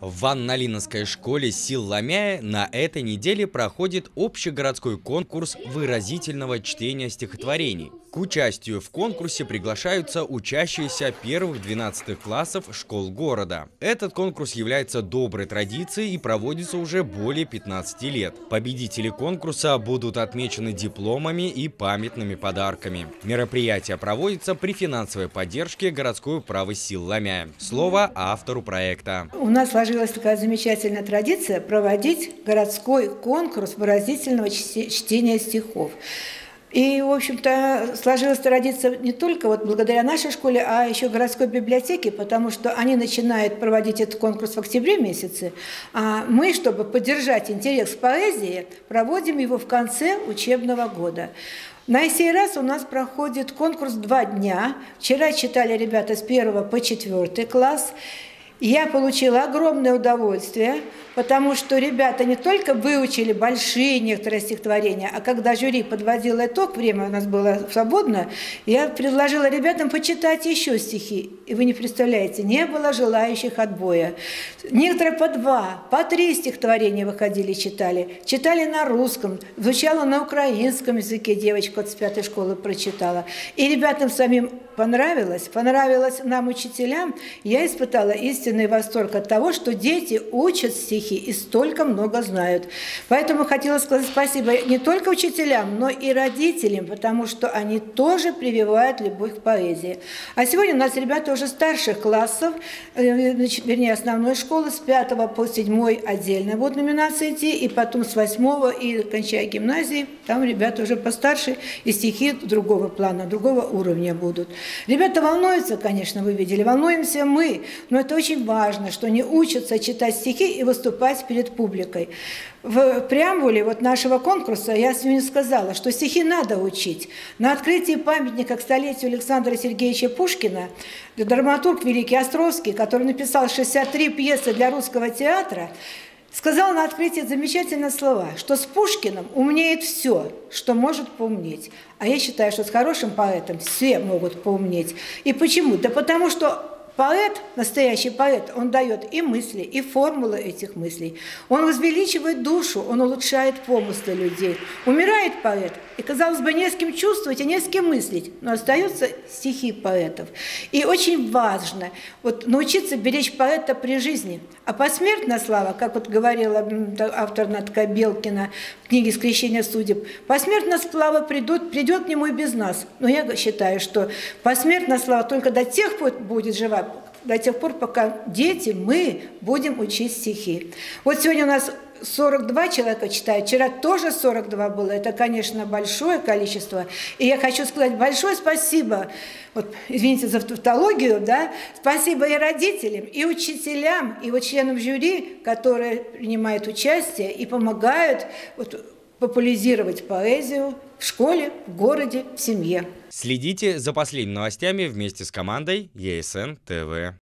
В Ванналиновской школе сил Ламяя на этой неделе проходит общегородской конкурс выразительного чтения стихотворений. К участию в конкурсе приглашаются учащиеся первых 12 классов школ города. Этот конкурс является доброй традицией и проводится уже более 15 лет. Победители конкурса будут отмечены дипломами и памятными подарками. Мероприятие проводится при финансовой поддержке городской управы сил Ламяя. Слово автору проекта. У нас сложилась такая замечательная традиция проводить городской конкурс выразительного чтения стихов. И, в общем-то, сложилась традиция не только вот благодаря нашей школе, а еще городской библиотеке, потому что они начинают проводить этот конкурс в октябре месяце, а мы, чтобы поддержать интерес к поэзии, проводим его в конце учебного года. На сей раз у нас проходит конкурс два дня. Вчера читали ребята с первого по четвертый класс. Я получила огромное удовольствие, потому что ребята не только выучили большие некоторые стихотворения, а когда жюри подводило итог, время у нас было свободно, я предложила ребятам почитать еще стихи. И вы не представляете, не было желающих отбоя. Некоторые по два, по три стихотворения выходили, читали. Читали на русском, звучало на украинском языке, девочка от с пятой школы прочитала. И ребятам самим понравилось, понравилось нам, учителям. Я испытала истинную истинный восторг от того, что дети учат стихи и столько много знают. Поэтому хотела сказать спасибо не только учителям, но и родителям, потому что они тоже прививают любовь к поэзии. А сегодня у нас ребята уже старших классов, э, вернее, основной школы, с 5 по 7 отдельно будут номинации идти, и потом с 8 и кончая гимназии, там ребята уже постарше, и стихи другого плана, другого уровня будут. Ребята волнуются, конечно, вы видели, волнуемся мы, но это очень очень важно, что они учатся читать стихи и выступать перед публикой. В преамбуле вот нашего конкурса я сегодня сказала, что стихи надо учить. На открытии памятника к столетию Александра Сергеевича Пушкина драматург Великий Островский, который написал 63 пьесы для русского театра, сказал на открытии замечательные слова, что с Пушкиным умнеет все, что может поумнеть. А я считаю, что с хорошим поэтом все могут поумнеть. И почему? Да потому что Поэт, настоящий поэт, он дает и мысли, и формулы этих мыслей. Он возвеличивает душу, он улучшает помыслы людей. Умирает поэт, и, казалось бы, не с кем чувствовать и не с кем мыслить, но остаются стихи поэтов. И очень важно вот, научиться беречь поэта при жизни. А посмертная слава, как вот говорила автор Натка Белкина в книге «Скрещение судеб», посмертная слава придет, придет к нему и без нас. Но я считаю, что посмертная слава только до тех пор будет жива, до тех пор, пока дети, мы будем учить стихи. Вот сегодня у нас 42 человека читают, вчера тоже 42 было, это, конечно, большое количество. И я хочу сказать большое спасибо, вот, извините за тавтологию, да, спасибо и родителям, и учителям, и вот членам жюри, которые принимают участие и помогают вот, популяризировать поэзию в школе, в городе, в семье. Следите за последними новостями вместе с командой ЕСН ТВ.